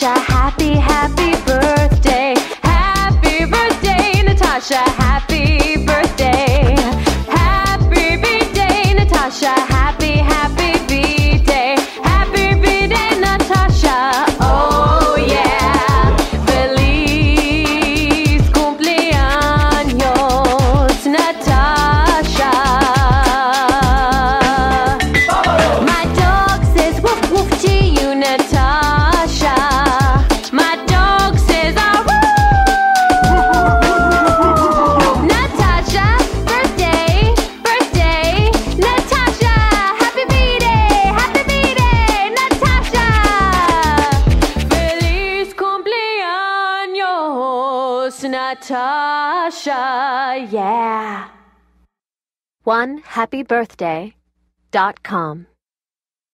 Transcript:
Natasha, happy, happy birthday. Happy birthday, Natasha, happy birthday. Cumpleaños, Natasha. Yeah. One happy birthday dot com.